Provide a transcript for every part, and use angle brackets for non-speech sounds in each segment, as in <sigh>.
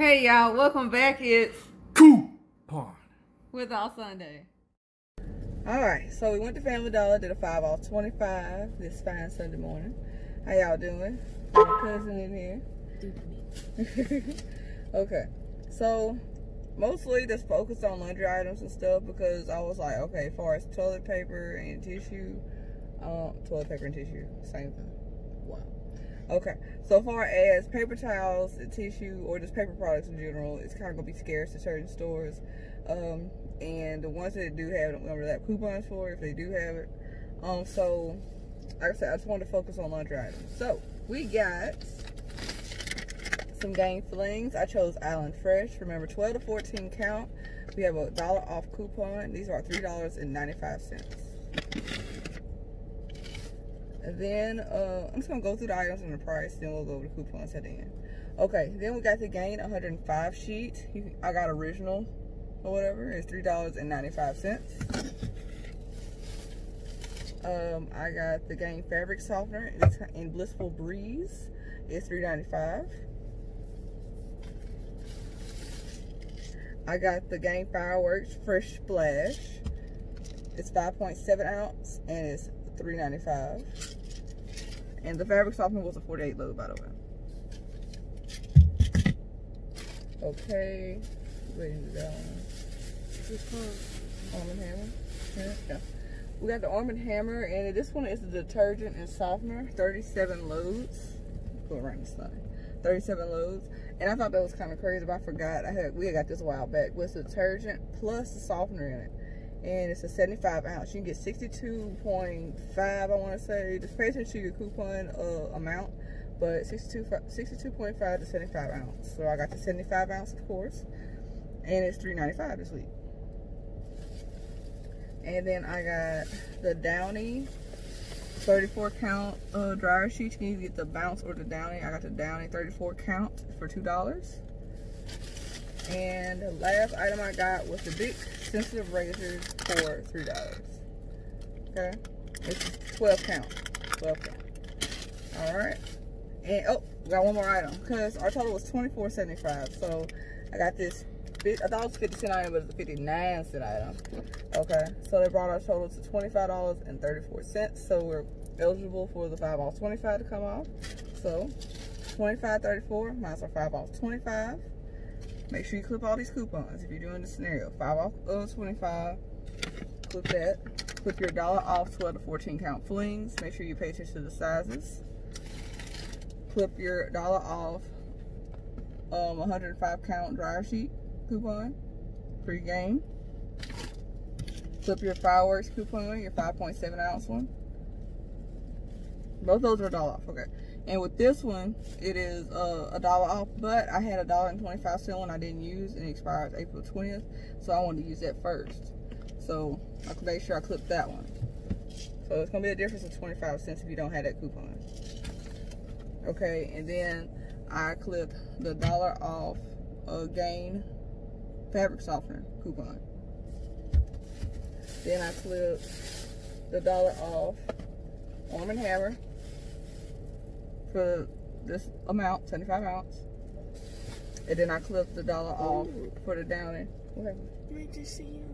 Hey y'all, welcome back. It's Coupon. with Alsande. Alright, so we went to Family Dollar, did a 5 off 25 this fine Sunday morning. How y'all doing? My cousin in here. <laughs> okay, so mostly just focused on laundry items and stuff because I was like, okay, as far as toilet paper and tissue, um, toilet paper and tissue, same thing. Wow. Okay, so far as paper towels, tissue, or just paper products in general, it's kind of gonna be scarce at certain stores. Um, and the ones that do have it, I'm coupons for if they do have it. Um, so like I said, I just wanted to focus on laundry items. So we got some Gain Flings. I chose Island Fresh. Remember, 12 to 14 count. We have a dollar off coupon. These are three dollars and 95 cents. And then uh, I'm just gonna go through the items and the price. Then we'll go over the coupons at the end. Okay. Then we got the Gain 105 sheet. I got original or whatever. It's three dollars and 95 cents. Um, I got the Gain fabric softener. It's in Blissful Breeze. It's $3.95. I got the Gain Fireworks Fresh Splash. It's 5.7 ounce and it's $3.95. And the fabric softener was a 48 load, by the way. Okay, waiting to go. Arm and Hammer. Yeah. yeah. We got the Arm and Hammer, and this one is a detergent and softener, 37 loads. Go around this side. 37 loads. And I thought that was kind of crazy, but I forgot. I had we had got this a while back. With the detergent plus the softener in it. And it's a 75 ounce. You can get 62.5, I want to say. Attention to your coupon uh, amount. But 62.5 to 75 ounce. So I got the 75 ounce, of course. And it's $3.95 this week. And then I got the Downy 34 count uh, dryer sheet. You can either get the Bounce or the Downy. I got the Downy 34 count for $2. And the last item I got was the BIC sensitive razors for $3. Okay? It's 12 count. 12 count. Alright. And, oh, we got one more item. Because our total was $24.75. So, I got this I thought it was 50 cent item, but it's a 59 cent item. Okay, so they brought our total to $25.34. So we're eligible for the 5 off 25 to come off. So 25.34 minus our 5 off 25. Make sure you clip all these coupons if you're doing the scenario. 5 off of 25. Clip that. Clip your dollar off 12 to 14 count flings. Make sure you pay attention to the sizes. Clip your dollar off um, 105 count dryer sheet coupon your Gain. Flip your fireworks coupon, your 5.7 ounce one. Both those are dollar off, okay. And with this one, it is uh, a dollar off, but I had a dollar and 25 cent one I didn't use and it expires April 20th. So I wanted to use that first. So I can make sure I clip that one. So it's gonna be a difference of 25 cents if you don't have that coupon. Okay, and then I clipped the dollar off uh, gain fabric softener coupon. Then I clipped the dollar off Arm & Hammer for this amount, 75 ounce. And then I clipped the dollar off for the Downy. What happened? You just see him.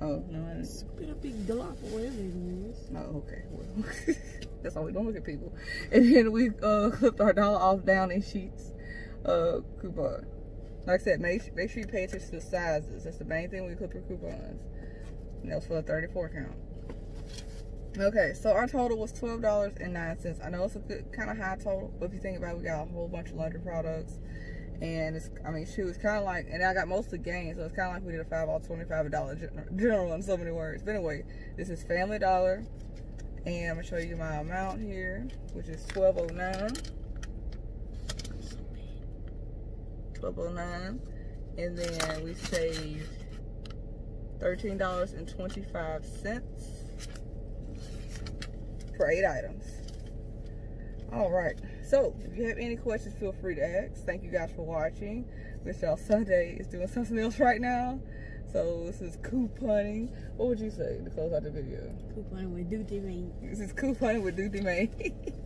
Oh, no, I didn't. It's a big Glock or whatever it is. Oh, okay. Well, <laughs> that's all we don't look at people. And then we uh, clipped our dollar off Downy sheets uh, coupon. Like I said, make, make sure you pay attention to the sizes. That's the main thing we clip your coupons. And that was for a 34 count. Okay, so our total was $12.09. I know it's a good kind of high total, but if you think about it, we got a whole bunch of laundry products. And it's, I mean, shoot, it's kind of like, and I got most of the gains, so it's kind of like we did a 5 off 25 dollar general in so many words. But anyway, this is Family Dollar. And I'm to show you my amount here, which is 1209 1209 and then we saved $13.25 for eight items. All right, so if you have any questions, feel free to ask. Thank you guys for watching. Michelle Sunday is doing <laughs> something else right now. So this is couponing. What would you say to close out the video? Couponing with Duty May. This is couponing with Duty May. <laughs>